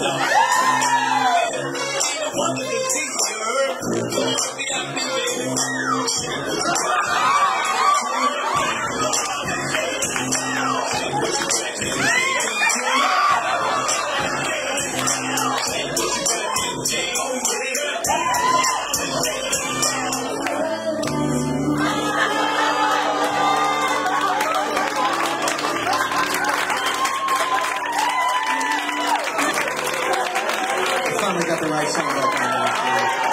No. Finally got the right song up.